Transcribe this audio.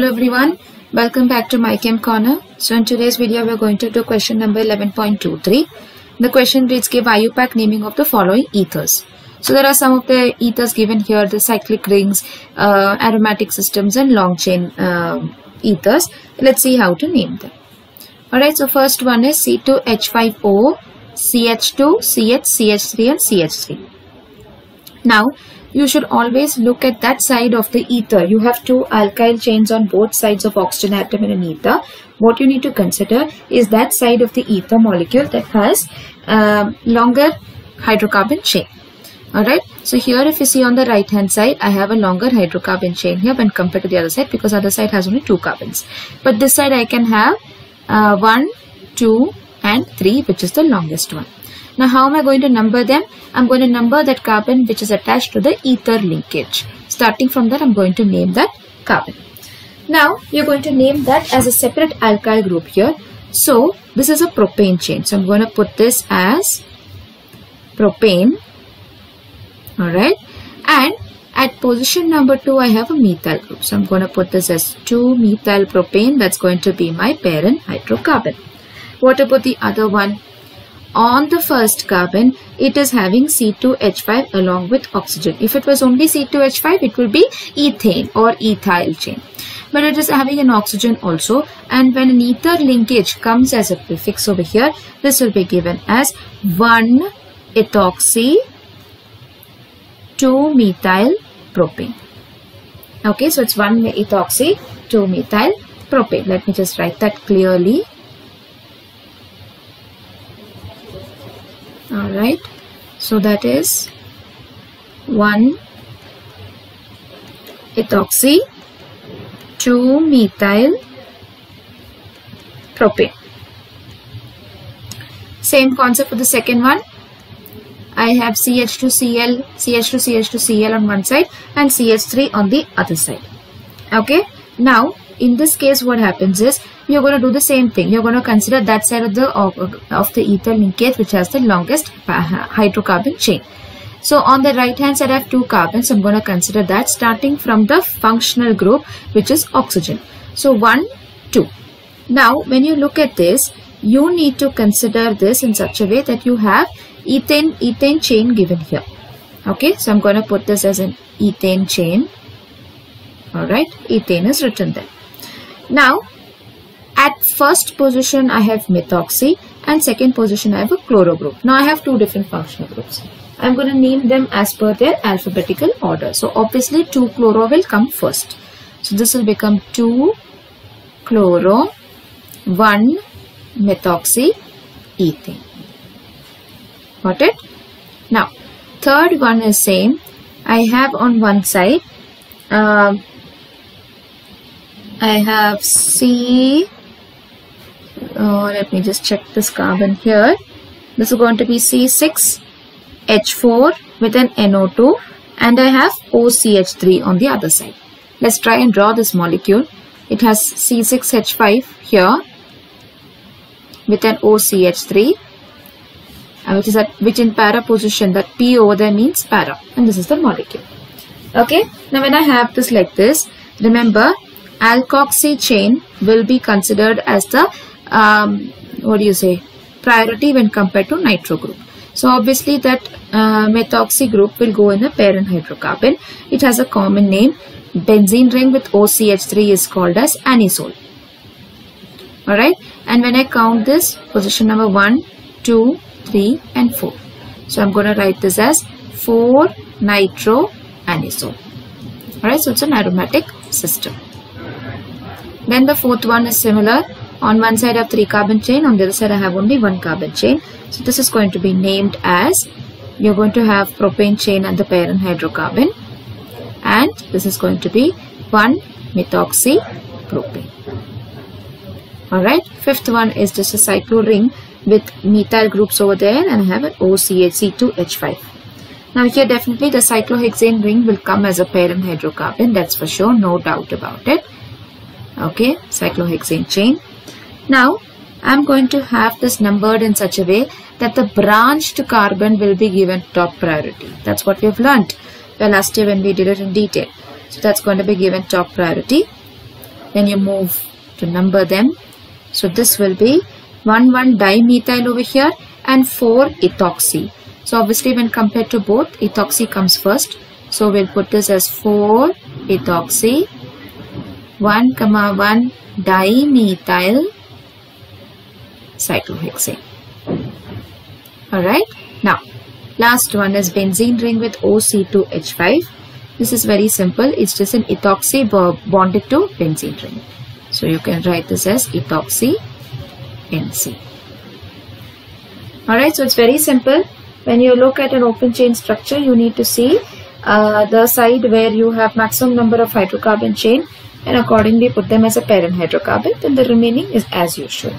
Hello everyone, welcome back to MyChem Corner. So in today's video we are going to do question number 11.23. The question reads give IUPAC naming of the following ethers. So there are some of the ethers given here, the cyclic rings, uh, aromatic systems and long chain uh, ethers. Let's see how to name them. Alright, so first one is C2H5O, CH2, CH, CH3 and CH3. Now you should always look at that side of the ether. You have two alkyl chains on both sides of oxygen atom in an ether. What you need to consider is that side of the ether molecule that has um, longer hydrocarbon chain. Alright, so here if you see on the right hand side, I have a longer hydrocarbon chain here when compared to the other side because other side has only two carbons. But this side I can have uh, 1, 2 and 3 which is the longest one. Now how am I going to number them? I'm going to number that carbon which is attached to the ether linkage. Starting from that I'm going to name that carbon. Now you're going to name that as a separate alkyl group here. So this is a propane chain. So I'm going to put this as propane. Alright. And at position number 2 I have a methyl group. So I'm going to put this as 2-methyl propane. That's going to be my parent hydrocarbon. What about the other one? On the first carbon it is having C2H5 along with oxygen. If it was only C2H5 it will be ethane or ethyl chain. But it is having an oxygen also and when an ether linkage comes as a prefix over here this will be given as 1 ethoxy 2 methyl propane. Okay so it's 1 ethoxy 2 methyl propane. Let me just write that clearly. All right so that is 1 ethoxy 2 methyl propane same concept for the second one I have CH2Cl, CH2CH2Cl on one side and CH3 on the other side. Okay. Now, in this case, what happens is you're going to do the same thing. You're going to consider that side of the of, of the ether linkage which has the longest uh, hydrocarbon chain. So on the right hand side I have two carbons. I'm going to consider that starting from the functional group which is oxygen. So 1, 2. Now when you look at this, you need to consider this in such a way that you have ethane, ethane chain given here. Okay, so I'm going to put this as an ethane chain. Alright, ethane is written there. Now at first position I have methoxy and second position I have a chloro group. Now I have two different functional groups. I'm going to name them as per their alphabetical order. So obviously 2 chloro will come first. So this will become 2 chloro 1 methoxy ethane. Got it? Now third one is same. I have on one side uh, I have C. Uh, let me just check this carbon here. This is going to be C6H4 with an NO2 and I have OCH3 on the other side. Let's try and draw this molecule. It has C6H5 here with an OCH3 uh, which is at which in para position that P over there means para and this is the molecule. Okay now when I have this like this remember alkoxy chain will be considered as the um, what do you say priority when compared to nitro group. So obviously that uh, methoxy group will go in a parent hydrocarbon. It has a common name. Benzene ring with OCH3 is called as anisole. Alright? And when I count this position number 1 2 3 and 4 so I'm going to write this as 4 nitro anisole. Alright? So it's an aromatic system then the fourth one is similar on one side I have three carbon chain, on the other side I have only one carbon chain. So this is going to be named as, you're going to have propane chain and the parent hydrocarbon. And this is going to be 1 methoxy propane. Alright, fifth one is just a cyclo ring with methyl groups over there and I have an OCH2H5. Now here definitely the cyclohexane ring will come as a parent hydrocarbon, that's for sure, no doubt about it. Okay, cyclohexane chain. Now, I'm going to have this numbered in such a way that the branched carbon will be given top priority. That's what we've learnt well, last year when we did it in detail. So that's going to be given top priority. then you move to number them. So this will be 1 1 dimethyl over here and 4 ethoxy. So obviously when compared to both, ethoxy comes first. So we'll put this as 4 ethoxy 1 comma 1 dimethyl cyclohexane. Alright. Now, last one is benzene ring with OC2H5. This is very simple. It's just an ethoxy bonded to benzene ring. So you can write this as ethoxy NC. Alright, so it's very simple. When you look at an open chain structure, you need to see uh, the side where you have maximum number of hydrocarbon chain and accordingly put them as a parent hydrocarbon. Then the remaining is as usual.